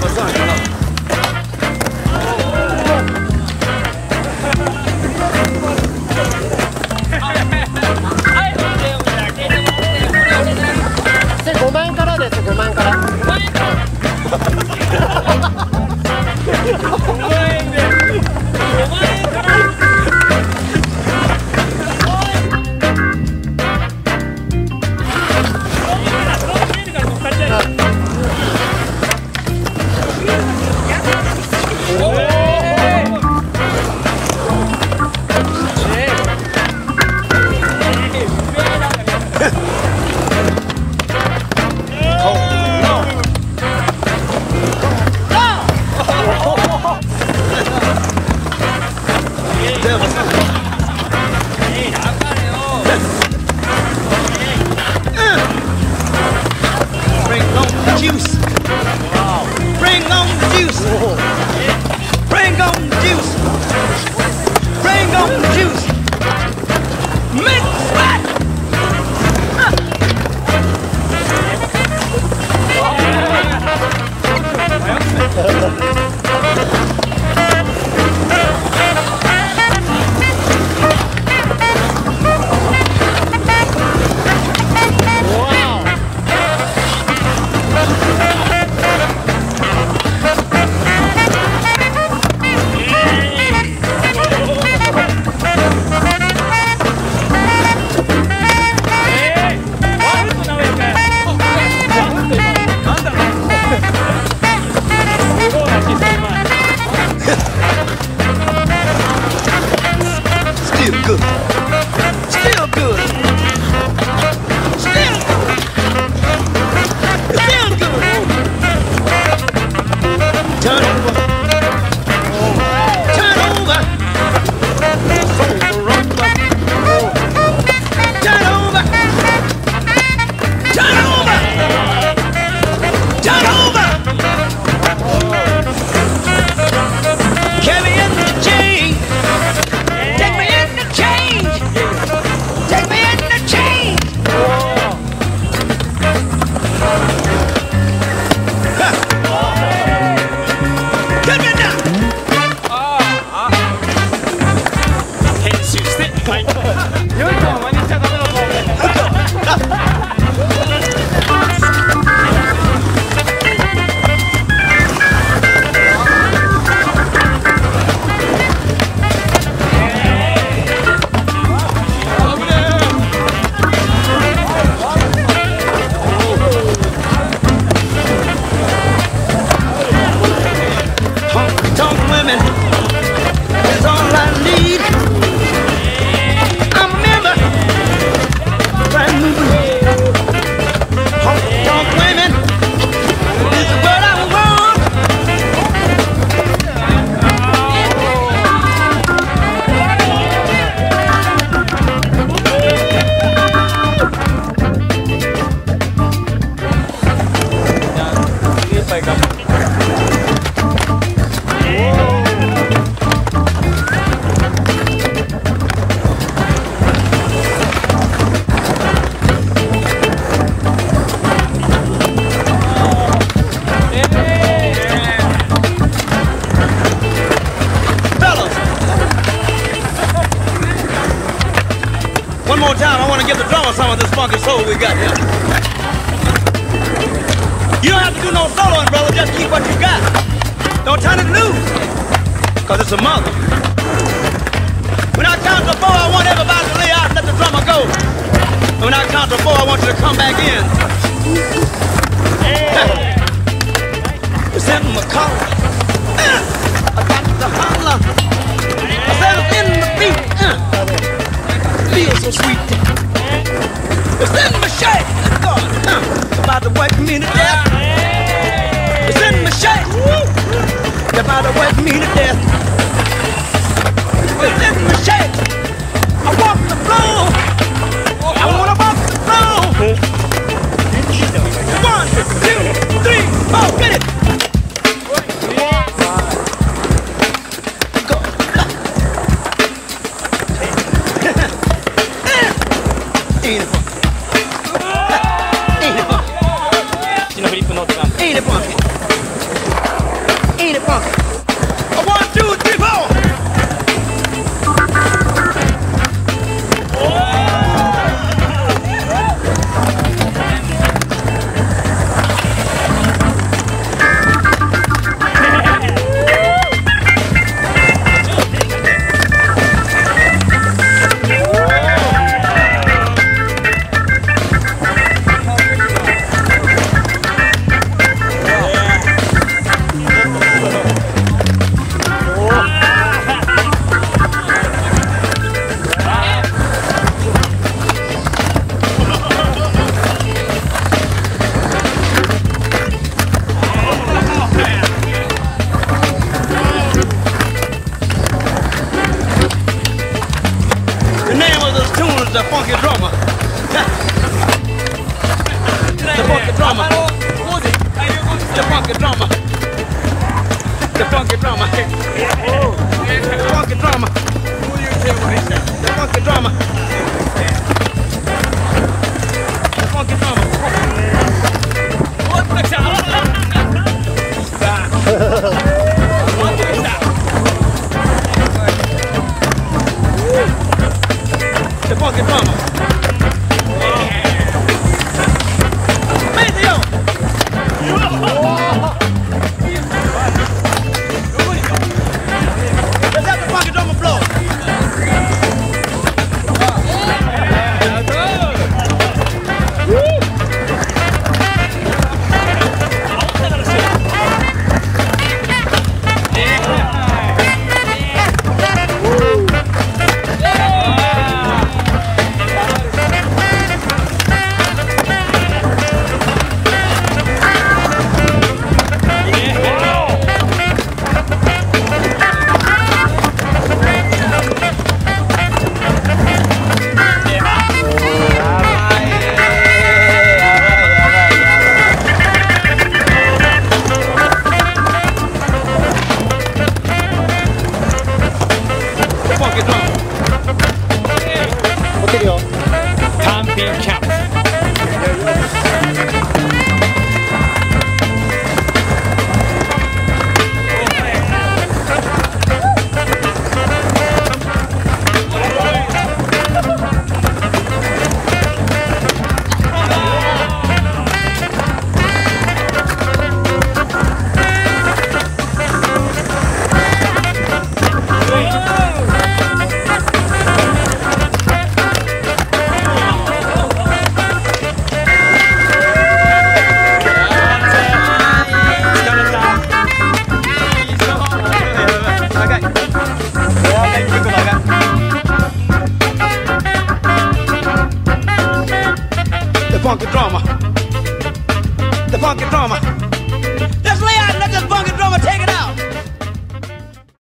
Devil's one more time, I want to give the drummer some of this funky soul we got here. You don't have to do no soloing, brother. Just keep what you got. Don't turn it loose, cause it's a mother. When I count to four, I want everybody to lay out and let the drummer go. When I count to four, I want you to come back in. It's in my collar. Ah, I got to holler. Feels so sweet. It's in my shape. God, uh. about to wake me to death. It's in my. You're about to wake me to death. プノー The Funky Drummer. The Funky Drummer. The Funky Drummer. The Funky Drummer. The Funky Drummer.